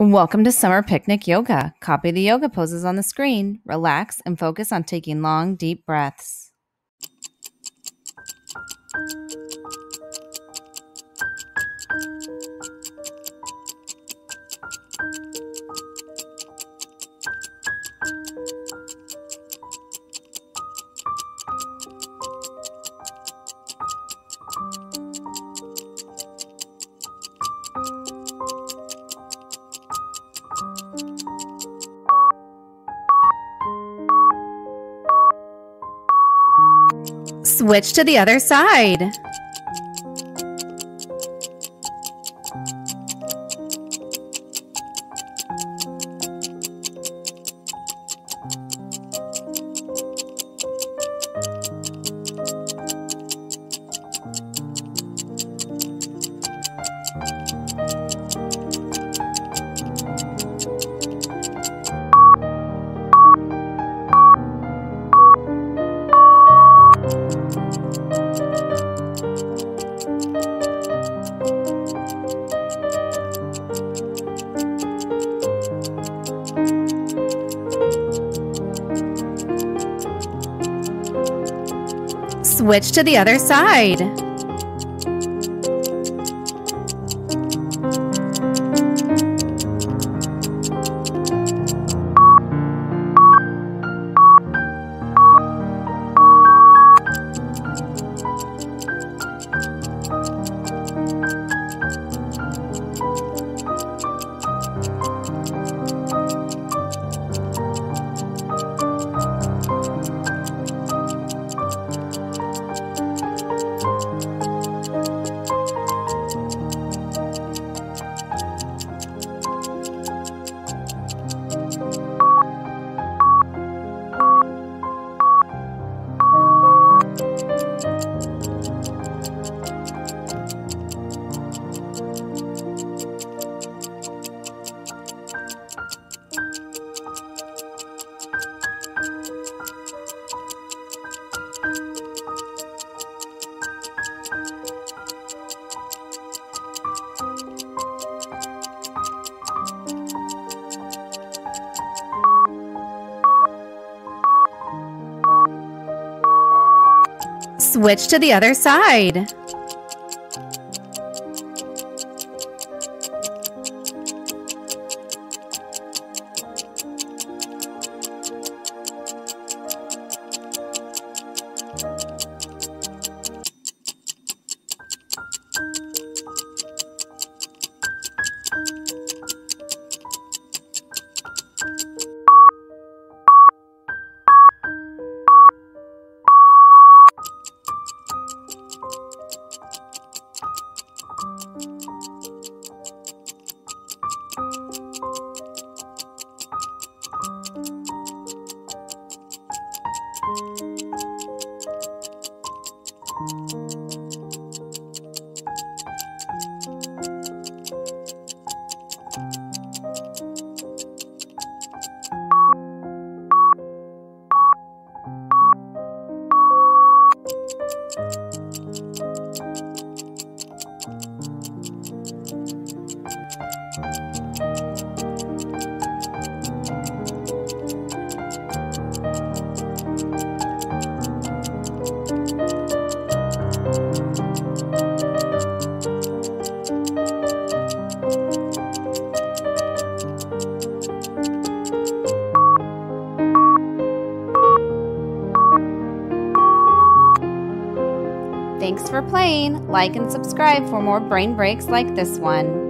Welcome to Summer Picnic Yoga. Copy the yoga poses on the screen, relax, and focus on taking long, deep breaths. Switch to the other side. Switch to the other side. Switch to the other side. Thanks for playing. Like and subscribe for more brain breaks like this one.